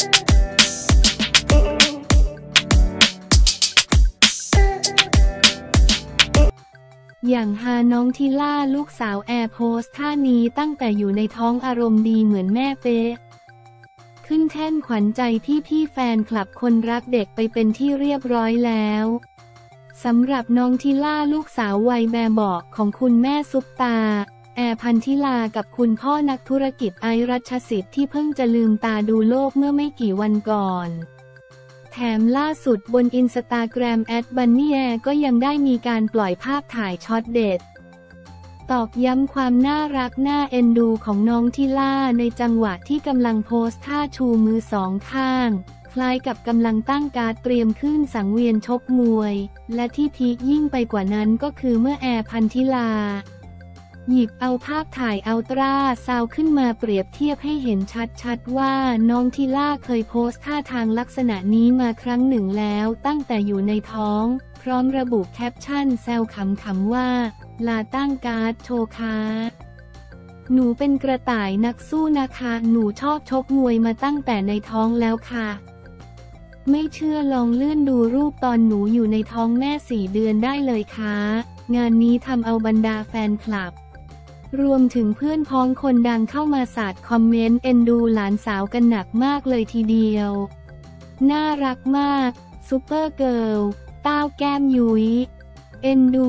อย่างฮาน้องทิล่าลูกสาวแอร์โพสท่านี้ตั้งแต่อยู่ในท้องอารมณ์ดีเหมือนแม่เป๊ะขึ้นแท่นขวัญใจพี่พี่แฟนคลับคนรักเด็กไปเป็นที่เรียบร้อยแล้วสำหรับน้องทิล่าลูกสาววัยแบบเบาะของคุณแม่ซุปตา แอร์พันธิลากับคุณพ่อนักธุรกิจไอรัชสิทธิ์ที่เพิ่งจะลืมตาดูโลกเมื่อไม่กี่วันก่อน แถมล่าสุดบนอินสตาแกรมแอดบันนี่แอก็ยังได้มีการปล่อยภาพถ่ายช็อตเด็ด ตอกย้ำความน่ารักน่าเอ็นดูของน้องฑิลาร์ในจังหวะที่กำลังโพสท่าชูมือสองข้างคล้ายกับกำลังตั้งการ์ดเตรียมขึ้นสังเวียนชกมวย และที่พีคยิ่งไปกว่านั้นก็คือเมื่อแอร์ภัณฑิลา หยิบเอาภาพถ่ายอัลตราซาวด์ขึ้นมาเปรียบเทียบให้เห็นชัดๆ ว่าน้องทิล่าเคยโพสท่าทางลักษณะนี้มาครั้งหนึ่งแล้วตั้งแต่อยู่ในท้อง พร้อมระบุแคปชั่นแซวขำๆว่า ลาตั้งการ์ดโชว์คาหนูเป็นกระต่ายนักสู้นะคะ หนูชอบชกมวยมาตั้งแต่ในท้องแล้วค่ะ ไม่เชื่อลองเลื่อนดูรูปตอนหนูอยู่ในท้องแม่สี่เดือนได้เลยค่ะ งานนี้ทำเอาบรรดาแฟนคลับ รวมถึงเพื่อนพ้องคนดังเข้ามาสาดคอมเมนต์เอ็นดูหลานสาวกันหนักมากเลยทีเดียว น่ารักมาก super girl ต้าวแก้มยุ้ยเอ็นดู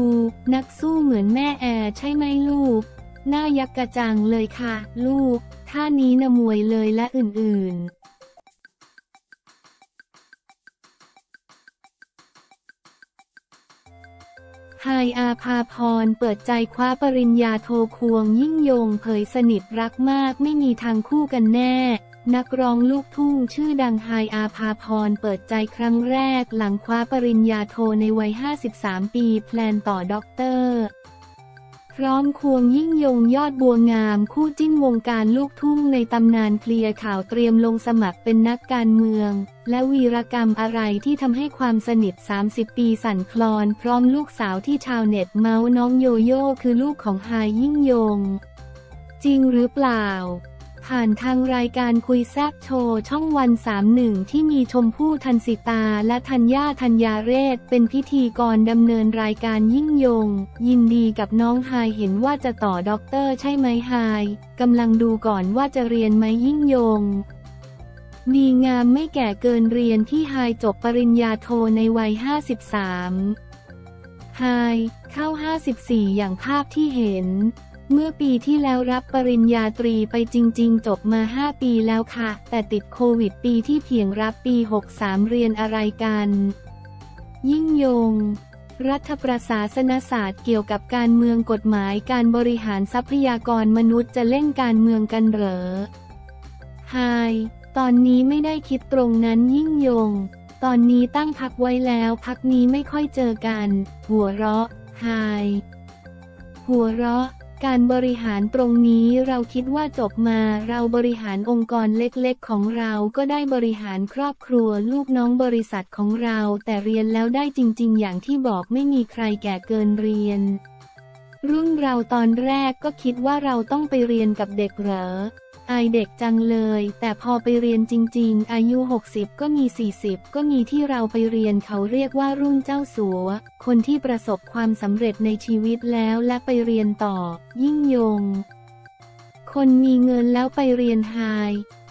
นักสู้เหมือนแม่แอร์ใช่ไหมลูก หน้ายักกระจังเลยค่ะ ลูก ท่านี้นะมวยเลยและอื่นๆ ไฮอาภาพรเปิดใจคว้าปริญญาโทควงยิ่งยงเผยสนิทรักมากไม่มีทางคู่กันแน่ นักร้องลูกทุ่งชื่อดังไฮอาภาพรเปิดใจครั้งแรกหลังคว้าปริญญาโทในวัย 53 ปี แพลนต่อด็อกเตอร์ พร้อมควงยิ่งยงยอดบัวงาม คู่จิ้นวงการลูกทุ่งในตำนานเคลียร์ข่าวเตรียมลงสมัครเป็นนักการเมือง และวีรกรรมอะไรที่ทำให้ความสนิท 30 ปีสั่นคลอน พร้อมลูกสาวที่ชาวเน็ตเมาท์น้องโยโย่คือลูกของไฮยิ่งยง จริงหรือเปล่า ผ่านทางรายการคุยแซบโชว์ช่องวัน 31 ที่มีชมพู่ทันสิตาและธัญญ่าธัญญาเรศ เป็นพิธีกรดำเนินรายการยิ่งยง ยินดีกับน้องไฮเห็นว่าจะต่อด็อกเตอร์ใช่ไหมไฮกำลังดูก่อนว่าจะเรียนไหมยิ่งยงดีงามไม่แก่เกินเรียนที่ไฮจบปริญญาโทในวัย 53ไฮายเข้า 54 อย่างภาพที่เห็น เมื่อปีที่แล้วรับปริญญาตรีไปจริง ๆ จบมา 5 ปีแล้วค่ะ แต่ติดโควิดปีที่เพียงรับปี 63 เรียนอะไรกัน ยิ่งยง รัฐประศาสนศาสตร์เกี่ยวกับการเมืองกฎหมายการบริหารทรัพยากรมนุษย์จะเล่นการเมืองกันเหรอไฮตอนนี้ไม่ได้คิดตรงนั้นยิ่งยง ตอนนี้ตั้งพักไว้แล้วพักนี้ไม่ค่อยเจอกัน หัวเราะไฮหัวเราะ การบริหารตรงนี้เราคิดว่าจบมาเราบริหารองค์กรเล็กๆ ของเราก็ได้บริหารครอบครัวลูกน้องบริษัทของเรา แต่เรียนแล้วได้จริง ๆ อย่างที่บอกไม่มีใครแก่เกินเรียน รุ่นเราตอนแรกก็คิดว่าเราต้องไปเรียนกับเด็กเหรอ อายเด็กจังเลย แต่พอไปเรียนจริง ๆ อายุ 60 ก็มี 40 ก็มีที่เราไปเรียนเขาเรียกว่ารุ่นเจ้าสัว คนที่ประสบความสำเร็จในชีวิตแล้วและไปเรียนต่อ ยิ่งยง คนมีเงินแล้วไปเรียนไฮ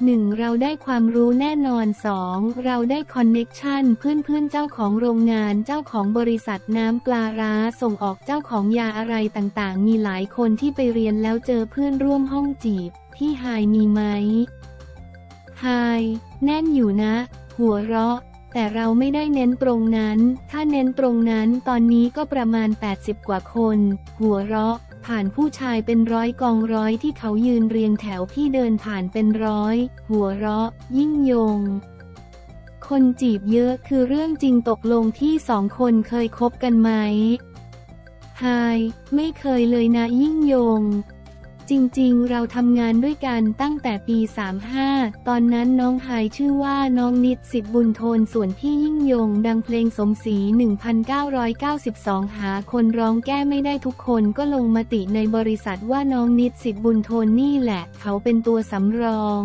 หนึ่งเราได้ความรู้แน่นอนสองเราได้คอนเน็กชันเพื่อนๆเจ้าของโรงงานเจ้าของบริษัทน้ำปลาร้าส่งออกเจ้าของยาอะไรต่างๆ มีหลายคนที่ไปเรียนแล้วเจอเพื่อนร่วมห้องจีบ ที่ไฮมีไหมไฮแน่นอยู่นะ หัวเราะ แต่เราไม่ได้เน้นตรงนั้น ถ้าเน้นตรงนั้นตอนนี้ก็ประมาณ 80 กว่าคน หัวเราะ ผ่านผู้ชายเป็นร้อยกองร้อยที่เขายืนเรียงแถวพี่เดินผ่านเป็นร้อย หัวเราะ ยิ่งยง คนจีบเยอะคือเรื่องจริงตกลงที่สองคนเคยคบกันไหมไฮไม่เคยเลยนะยิ่งยง จริงๆ เราทำงานด้วยกันตั้งแต่ปี 35 ตอนนั้นน้องไฮชื่อว่าน้องนิดสิทธิ์บุญโทนส่วนพี่ยิ่งยงดังเพลงสมศรี 1992 หาคนร้องแก้ไม่ได้ทุกคนก็ลงมติในบริษัทว่าน้องนิดสิทธิ์บุญโทนนี่แหละ เขาเป็นตัวสำรอง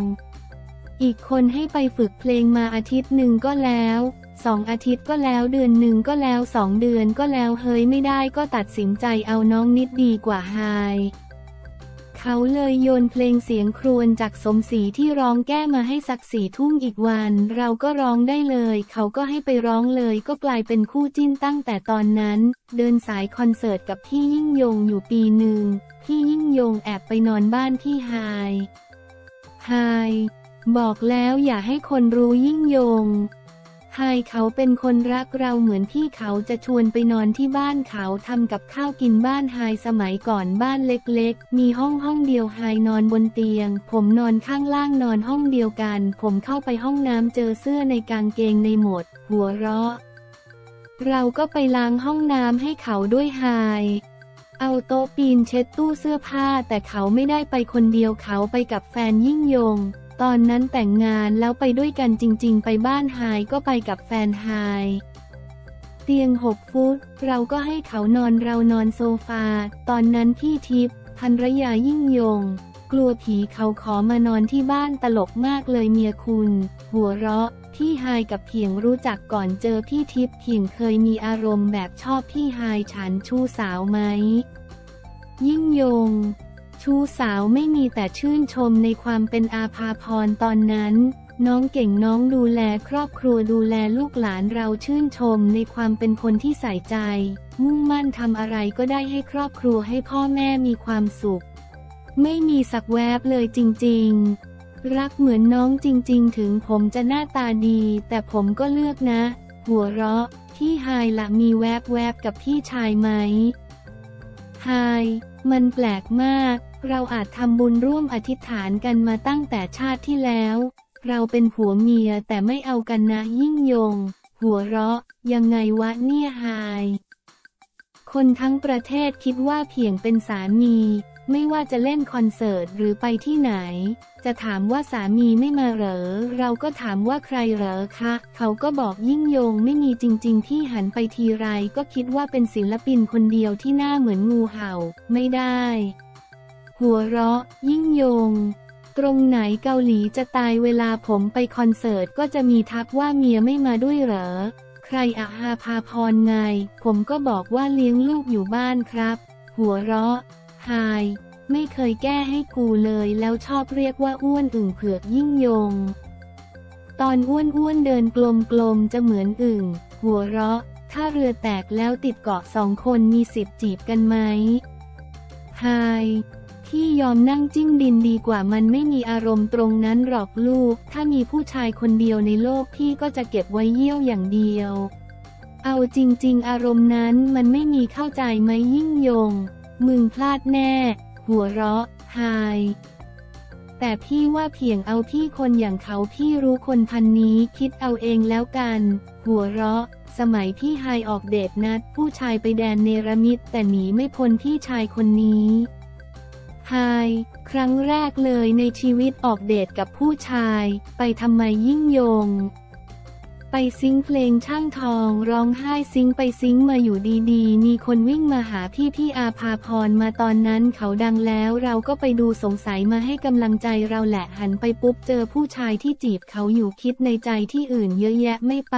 อีกคนให้ไปฝึกเพลงมาอาทิตย์หนึ่งก็แล้วสองอาทิตย์ก็แล้วเดือนหนึ่งก็แล้วสองเดือนก็แล้วเฮ้ยไม่ได้ก็ตัดสินใจเอาน้องนิดดีกว่าไฮ เขาเลยโยนเพลงเสียงครวญจากสมศรีที่ร้องแก้มาให้สักสีทุ่มอีกวัน เราก็ร้องได้เลย เขาก็ให้ไปร้องเลยก็กลายเป็นคู่จิ้นตั้งแต่ตอนนั้น เดินสายคอนเสิร์ตกับพี่ยิ่งยงอยู่ปีหนึ่งพี่ยิ่งยงแอบไปนอนบ้านพี่ไฮไฮบอกแล้วอย่าให้คนรู้ยิ่งยง ไฮเขาเป็นคนรักเราเหมือนพี่เขาจะชวนไปนอนที่บ้านเขาทำกับข้าวกินบ้านไฮสมัยก่อนบ้านเล็กๆ มีห้องห้องเดียวไฮนอนบนเตียง ผมนอนข้างล่างนอนห้องเดียวกัน ผมเข้าไปห้องน้ำเจอเสื้อในกางเกงในหมด หัวเราะ เราก็ไปล้างห้องน้ำให้เขาด้วยไฮเอาโต๊ะปีนเช็ดตู้เสื้อผ้าแต่เขาไม่ได้ไปคนเดียวเขาไปกับแฟนยิ่งยง ตอนนั้นแต่งงานแล้วไปด้วยกันจริง ๆ ไปบ้านไฮก็ไปกับแฟนไฮเตียงหกฟุต เราก็ให้เขานอนเรานอนโซฟา ตอนนั้นพี่ทิพย์ภรรยายิ่งยง กลัวผีเขาขอมานอนที่บ้านตลกมากเลยเมียคุณ หัวเราะพี่ไฮกับเพียงรู้จักก่อนเจอพี่ทิพย์เพียงเคยมีอารมณ์แบบชอบพี่ไฮฉันชู้สาวไหม ยิ่งยง ชู้สาวไม่มีแต่ชื่นชมในความเป็นอาภาพรตอนนั้น น้องเก่งน้องดูแลครอบครัวดูแลลูกหลานเราชื่นชมในความเป็นคนที่ใส่ใจ มุ่งมั่นทำอะไรก็ได้ให้ครอบครัวให้พ่อแม่มีความสุข ไม่มีสักแวบเลยจริง ๆ รักเหมือนน้องจริง ๆ ถึงผมจะหน้าตาดี แต่ผมก็เลือกนะ หัวเราะที่ไฮละมีแวบแวบๆกับพี่ชายไหม ไฮมันแปลกมาก เราอาจทำบุญร่วมอธิษฐานกันมาตั้งแต่ชาติที่แล้ว เราเป็นผัวเมียแต่ไม่เอากันนะยิ่งยง หัวเราะ ยังไงวะเนี่ยไฮคนทั้งประเทศคิดว่าเพียงเป็นสามี ไม่ว่าจะเล่นคอนเสิร์ตหรือไปที่ไหน จะถามว่าสามีไม่มาเหรอ เราก็ถามว่าใครเหรอคะ เขาก็บอกยิ่งยงไม่มีจริง ๆ ที่หันไปทีไรก็คิดว่าเป็นศิลปินคนเดียวที่หน้าเหมือนงูเห่า ไม่ได้ หัวเราะ ยิ่งยง ตรงไหนเกาหลีจะตายเวลาผมไปคอนเสิร์ตก็จะมีทักว่าเมียไม่มาด้วยเหรอ ใครอาหาพาพรไง ผมก็บอกว่าเลี้ยงลูกอยู่บ้านครับ หัวเราะ ไฮไม่เคยแก้ให้กูเลยแล้วชอบเรียกว่าอ้วนอึ่งเผือกยิ่งยง ตอนอ้วนอ้วนเดินกลมๆจะเหมือนอึ่ง หัวเราะ ถ้าเรือแตกแล้วติดเกาะสองคนมีสิบจีบกันไหมไฮพี่ยอมนั่งจิ้มดินดีกว่ามันไม่มีอารมณ์ตรงนั้นหรอกลูก ถ้ามีผู้ชายคนเดียวในโลกพี่ก็จะเก็บไว้เยี่ยวอย่างเดียว เอาจริง ๆ อารมณ์นั้นมันไม่มีเข้าใจไหมยิ่งยง มึงพลาดแน่ หัวเราะไฮแต่พี่ว่าเพียงเอาพี่คนอย่างเขาพี่รู้คนพันนี้คิดเอาเองแล้วกัน หัวเราะ สมัยพี่ไฮออกเดทนัด ผู้ชายไปแดนเนรมิตแต่หนีไม่พ้นพี่ชายคนนี้ไฮครั้งแรกเลยในชีวิตออกเดทกับผู้ชาย ไปทำไมยิ่งยง ไปซิงเพลงช่างทองร้องไห้ซิงไปซิงมาอยู่ดีๆ มีคนวิ่งมาหาพี่พี่อาภาพรมาตอนนั้นเขาดังแล้วเราก็ไปดูสงสัยมาให้กำลังใจเราแหละหันไปปุ๊บเจอผู้ชายที่จีบเขาอยู่คิดในใจที่อื่นเยอะแยะไม่ไป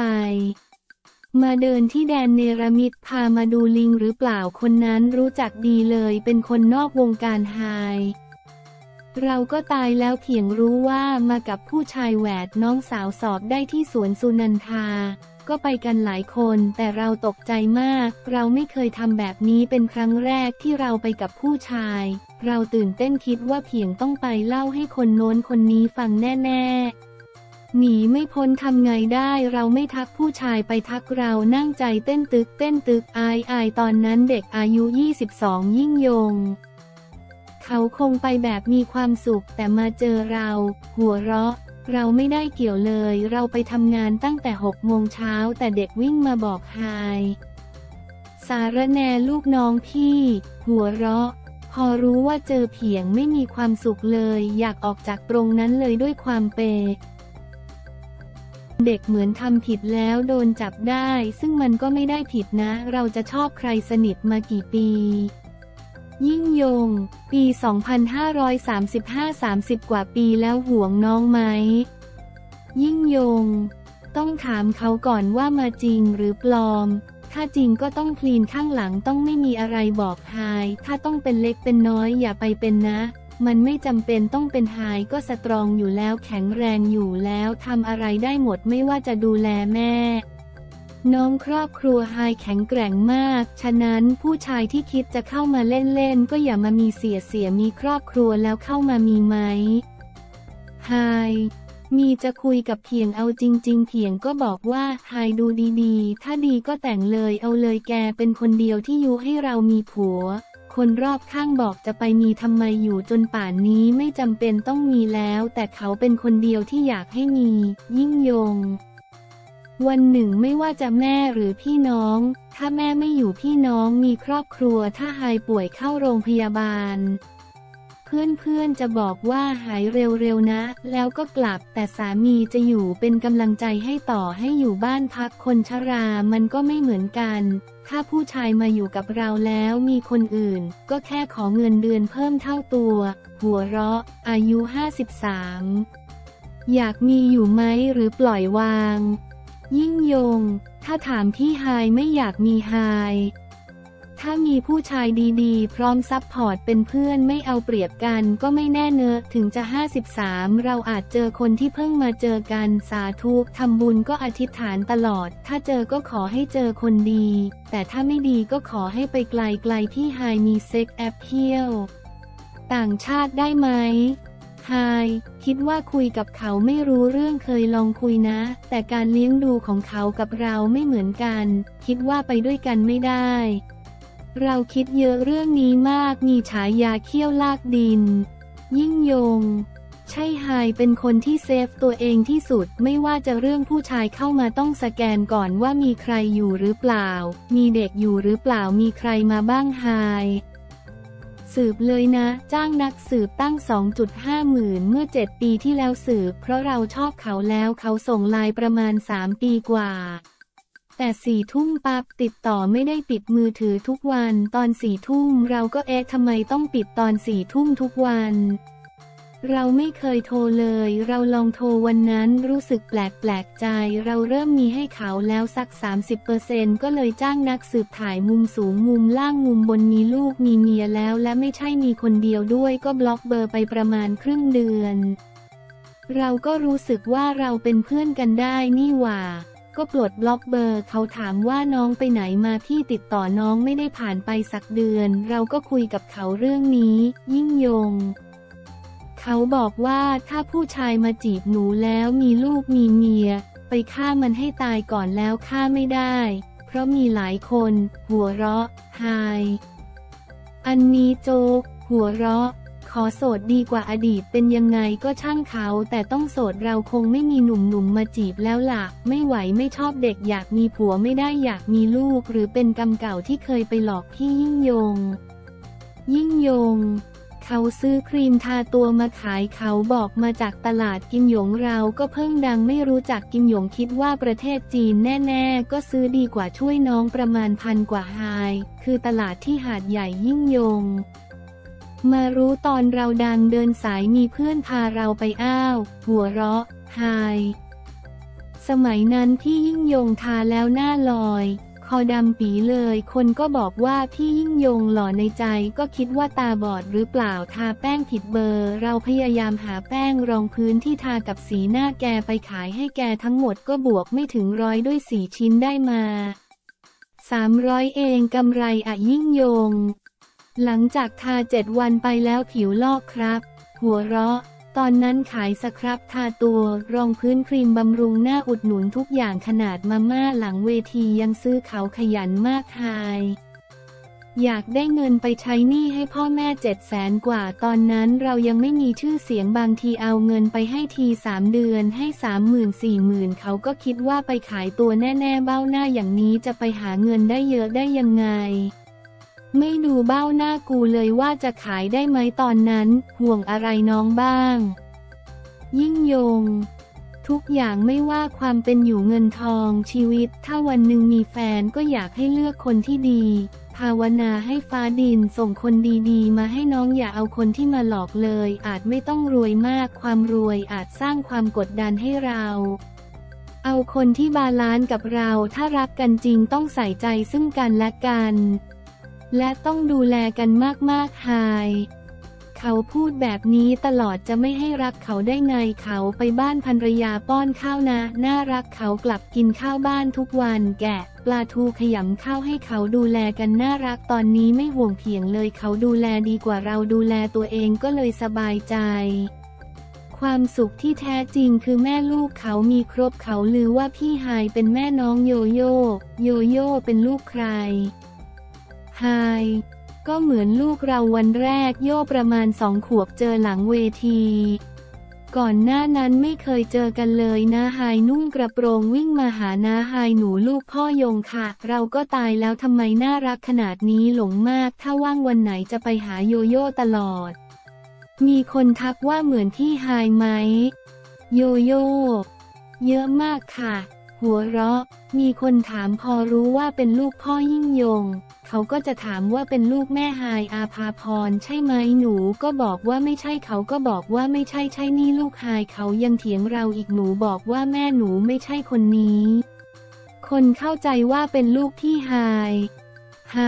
มาเดินที่แดนเนรมิตพามาดูลิงหรือเปล่าคนนั้นรู้จักดีเลยเป็นคนนอกวงการไฮ เราก็ตายแล้วเพียงรู้ว่ามากับผู้ชายแหวดน้องสาวสอบได้ที่สวนสุนันทา ก็ไปกันหลายคนแต่เราตกใจมาก เราไม่เคยทำแบบนี้เป็นครั้งแรกที่เราไปกับผู้ชาย เราตื่นเต้นคิดว่าเพียงต้องไปเล่าให้คนโน้นคนนี้ฟังแน่ๆหนีไม่พ้นทำไงได้เราไม่ทักผู้ชายไปทักเรานั่งใจเต้นตึกเต้นตึกอายอายตอนนั้นเด็กอายุ 22 ยิ่งยง เขาคงไปแบบมีความสุขแต่มาเจอเรา หัวเราะ เราไม่ได้เกี่ยวเลย เราไปทำงานตั้งแต่หกโมงเช้าแต่เด็กวิ่งมาบอกไฮสารแนลูกน้องพี่ หัวเราะ พอรู้ว่าเจอเพียงไม่มีความสุขเลย อยากออกจากตรงนั้นเลยด้วยความเปเด็กเหมือนทำผิดแล้วโดนจับได้ ซึ่งมันก็ไม่ได้ผิดนะ เราจะชอบใครสนิทมากี่ปี ยิ่งยง ปี 2535 30 กว่าปีแล้วห่วงน้องไหม ยิ่งยง ต้องถามเขาก่อนว่ามาจริงหรือปลอม ถ้าจริงก็ต้องคลีนข้างหลังต้องไม่มีอะไรบอกไฮถ้าต้องเป็นเล็กเป็นน้อยอย่าไปเป็นนะ มันไม่จำเป็นต้องเป็นไฮก็สตรองอยู่แล้วแข็งแรงอยู่แล้วทำอะไรได้หมดไม่ว่าจะดูแลแม่ น้องครอบครัวไฮแข็งแกร่งมาก ฉะนั้นผู้ชายที่คิดจะเข้ามาเล่นๆ ก็อย่ามามีเสียเสียมีครอบครัวแล้วเข้ามามีไหมไฮมีจะคุยกับเพียงเอาจริง ๆเพียงก็บอกว่าไฮดูดีๆ ถ้าดีก็แต่งเลยเอาเลยแกเป็นคนเดียวที่ยุให้เรามีผัว คนรอบข้างบอกจะไปมีทำไมอยู่จนป่านนี้ไม่จำเป็นต้องมีแล้ว แต่เขาเป็นคนเดียวที่อยากให้มี ยิ่งยง วันหนึ่งไม่ว่าจะแม่หรือพี่น้อง ถ้าแม่ไม่อยู่พี่น้องมีครอบครัวถ้าไฮป่วยเข้าโรงพยาบาล เพื่อนๆจะบอกว่าหายเร็วๆนะ แล้วก็กลับแต่สามีจะอยู่เป็นกำลังใจให้ต่อให้อยู่บ้านพักคนชรา มันก็ไม่เหมือนกัน ถ้าผู้ชายมาอยู่กับเราแล้วมีคนอื่น ก็แค่ขอเงินเดือนเพิ่มเท่าตัว หัวเราะ อายุ 53 อยากมีอยู่ไหมหรือปล่อยวาง ยิ่งยง ถ้าถามพี่ไฮไม่อยากมีไฮถ้ามีผู้ชายดีๆ พร้อม support เป็นเพื่อนไม่เอาเปรียบกันก็ไม่แน่เนอะถึงจะ 53 เราอาจเจอคนที่เพิ่งมาเจอกันสาธุทำบุญก็อธิษฐานตลอด ถ้าเจอก็ขอให้เจอคนดี แต่ถ้าไม่ดีก็ขอให้ไปไกลๆพี่ไฮมี sex appeal ต่างชาติได้ไหม ไฮคิดว่าคุยกับเขาไม่รู้เรื่องเคยลองคุยนะ แต่การเลี้ยงดูของเขากับเราไม่เหมือนกัน คิดว่าไปด้วยกันไม่ได้ เราคิดเยอะเรื่องนี้มากมีฉายาเขี้ยวลากดิน ยิ่งยง ใช่ไฮเป็นคนที่เซฟตัวเองที่สุดไม่ว่าจะเรื่องผู้ชายเข้ามาต้องสแกนก่อนว่ามีใครอยู่หรือเปล่า มีเด็กอยู่หรือเปล่ามีใครมาบ้างไฮ สืบเลยนะ จ้างนักสืบตั้ง 2.5 หมื่นเมื่อ 7 ปีที่แล้วสืบ เพราะเราชอบเขาแล้วเขาส่งไลน์ประมาณ 3 ปีกว่า แต่สี่ทุ่มปับติดต่อไม่ได้ปิดมือถือทุกวัน ตอนสี่ทุ่มเราก็เอ๊ะทำไมต้องปิดตอนสี่ทุ่มทุกวัน เราไม่เคยโทรเลย เราลองโทรวันนั้นรู้สึกแปลกแปลกใจ เราเริ่มมีให้เขาแล้วสัก 30%ก็เลยจ้างนักสืบถ่ายมุมสูงมุมล่างมุมบนมีลูกมีเมียแล้วและไม่ใช่มีคนเดียวด้วยก็บล็อกเบอร์ไปประมาณครึ่งเดือน เราก็รู้สึกว่าเราเป็นเพื่อนกันได้นี่หว่าก็ปลดบล็อกเบอร์เขาถามว่าน้องไปไหนมาพี่ติดต่อน้องไม่ได้ผ่านไปสักเดือน เราก็คุยกับเขาเรื่องนี้ ยิ่งยง เขาบอกว่าถ้าผู้ชายมาจีบหนูแล้วมีลูกมีเมีย ไปฆ่ามันให้ตายก่อนแล้วฆ่าไม่ได้ เพราะมีหลายคน หัวเราะไฮอันนี้โจก หัวเราะ ขอโสดดีกว่าอดีตเป็นยังไงก็ช่างเขา แต่ต้องโสดเราคงไม่มีหนุ่มๆมาจีบแล้วล่ะ ไม่ไหวไม่ชอบเด็กอยากมีผัวไม่ได้อยากมีลูก หรือเป็นกรรมเก่าที่เคยไปหลอกพี่ยิ่งยง ยิ่งยง เขาซื้อครีมทาตัวมาขายเขาบอกมาจากตลาดกิมหยงเราก็เพิ่งดังไม่รู้จักกิมหยงคิดว่าประเทศจีนแน่ ๆ ก็ซื้อดีกว่าช่วยน้องประมาณพันกว่าไฮคือตลาดที่หาดใหญ่ยิ่งยง มารู้ตอนเราดังเดินสายมีเพื่อนพาเราไปอ้าว หัวเราะไฮสมัยนั้นพี่ยิ่งยงทาแล้วหน้าลอย คอดำปีเลย คนก็บอกว่าพี่ยิ่งยงหล่อในใจก็คิดว่าตาบอดหรือเปล่าทาแป้งผิดเบอร์ เราพยายามหาแป้งรองพื้นที่ทากับสีหน้าแกไปขายให้แกทั้งหมดก็บวกไม่ถึงร้อยด้วยสีชิ้นได้มาสามร้อยเองกำไรอะยิ่งยง หลังจากทาเจ็ดวันไปแล้วผิวลอกครับ หัวเราะ ตอนนั้นขายสครับทาตัวรองพื้นครีมบำรุงหน้าอุดหนุนทุกอย่างขนาดมาม่าหลังเวทียังซื้อเขาขยันมากไฮอยากได้เงินไปใช้หนี้ให้พ่อแม่เจ็ดแสนกว่าตอนนั้นเรายังไม่มีชื่อเสียงบางทีเอาเงินไปให้ทีสามเดือนให้สามหมื่นสี่หมื่นเขาก็คิดว่าไปขายตัวแน่ ๆ เบ้าหน้าอย่างนี้จะไปหาเงินได้เยอะได้ยังไง ไม่ดูเบ้าหน้ากูเลยว่าจะขายได้ไหมตอนนั้น ห่วงอะไรน้องบ้าง ยิ่งยง ทุกอย่างไม่ว่าความเป็นอยู่เงินทองชีวิต ถ้าวันหนึ่งมีแฟนก็อยากให้เลือกคนที่ดี ภาวนาให้ฟ้าดินส่งคนดีๆ มาให้น้องอย่าเอาคนที่มาหลอกเลย อาจไม่ต้องรวยมากความรวยอาจสร้างความกดดันให้เราเอาคนที่ balance กับเราถ้ารักกันจริงต้องใส่ใจซึ่งกันและกัน และต้องดูแลกันมากๆไฮเขาพูดแบบนี้ตลอดจะไม่ให้รักเขาได้ไงเขาไปบ้านภรรยาป้อนข้าวนะ น่ารักเขากลับกินข้าวบ้านทุกวันแกะ ปลาทูขยำข้าวให้เขาดูแลกันน่ารักตอนนี้ไม่ห่วงเพียงเลยเขาดูแลดีกว่าเราดูแลตัวเองก็เลยสบายใจความสุขที่แท้จริงคือแม่ลูกเขามีครบเขาลือว่าพี่ไฮเป็นแม่น้องโยโย่ โยโย่เป็นลูกใคร ไฮก็เหมือนลูกเราวันแรกโย่ประมาณสองขวบเจอหลังเวที ก่อนหน้านั้นไม่เคยเจอกันเลยนะไฮนุ่งกระโปรงวิ่งมาหานาไฮหนูลูกพ่อยงค่ะ เราก็ตายแล้วทำไมน่ารักขนาดนี้หลงมาก ถ้าว่างวันไหนจะไปหาโยโย่ตลอด มีคนทักว่าเหมือนพี่ไฮไหม โยโย่เยอะมากค่ะ หัวเราะ มีคนถามพอรู้ว่าเป็นลูกพ่อยิ่งยง เขาก็จะถามว่าเป็นลูกแม่ไฮอาภาพรใช่ไหมหนูก็บอกว่าไม่ใช่เขาก็บอกว่าไม่ใช่ใช่นี่ลูกไฮเขายังเถียงเราอีกหนูบอกว่าแม่หนูไม่ใช่คนนี้ คนเข้าใจว่าเป็นลูกพี่ไฮไฮ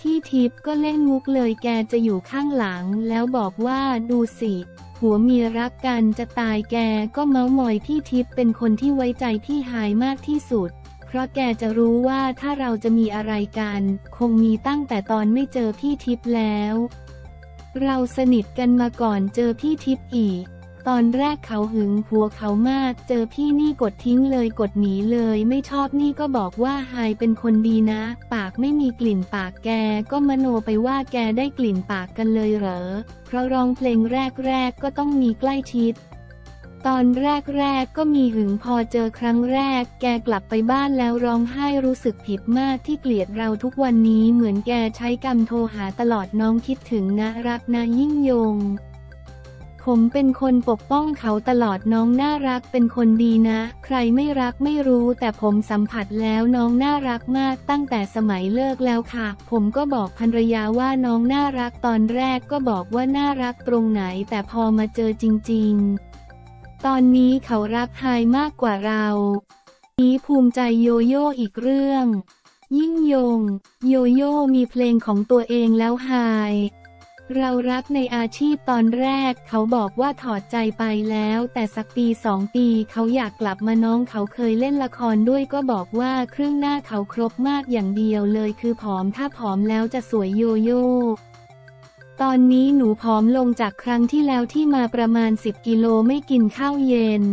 ที่ทิพย์ก็เล่นมุกเลยแกจะอยู่ข้างหลังแล้วบอกว่าดูสิ ผัวเมียรักกันจะตายแกก็เมาส์มอยพี่ทิพย์เป็นคนที่ไว้ใจพี่หายมากที่สุด เพราะแกจะรู้ว่าถ้าเราจะมีอะไรกัน คงมีตั้งแต่ตอนไม่เจอพี่ทิพย์แล้ว เราสนิทกันมาก่อนเจอพี่ทิพย์อีก ตอนแรกเขาหึงผัวเขามาก เจอพี่นี่กดทิ้งเลยกดหนีเลยไม่ชอบนี่ก็บอกว่าไฮเป็นคนดีนะ ปากไม่มีกลิ่นปากแก ก็มโนไปว่าแกได้กลิ่นปากกันเลยเหรอ เพราะร้องเพลงแรกๆก็ต้องมีใกล้ชิด ตอนแรกๆก็มีหึงพอเจอครั้งแรก แกกลับไปบ้านแล้วร้องไห้รู้สึกผิดมากที่เกลียดเราทุกวันนี้เหมือนแกใช้กรรมโทรหาตลอดน้องคิดถึงนะรักนะยิ่งยง ผมเป็นคนปกป้องเขาตลอดน้องน่ารักเป็นคนดีนะ ใครไม่รักไม่รู้แต่ผมสัมผัสแล้วน้องน่ารักมากตั้งแต่สมัยเลิกแล้วค่ะ ผมก็บอกภรรยาว่าน้องน่ารักตอนแรกก็บอกว่าน่ารักตรงไหนแต่พอมาเจอจริง ๆ ตอนนี้เขารักไฮมากกว่าเรานี้ภูมิใจโยโย่อีกเรื่อง ยิ่งยง โยโย่มีเพลงของตัวเองแล้วไฮ เรารักในอาชีพตอนแรก เขาบอกว่าถอดใจไปแล้ว แต่สักปีสองปีเขาอยากกลับมาน้องเขาเคยเล่นละครด้วยก็บอกว่าเครื่องหน้าเขาครบมากอย่างเดียวเลยคือผอมถ้าผอมแล้วจะสวยโยโย่ตอนนี้หนูผอมลงจากครั้งที่แล้วที่มาประมาณ 10 กิโลไม่กินข้าวเย็น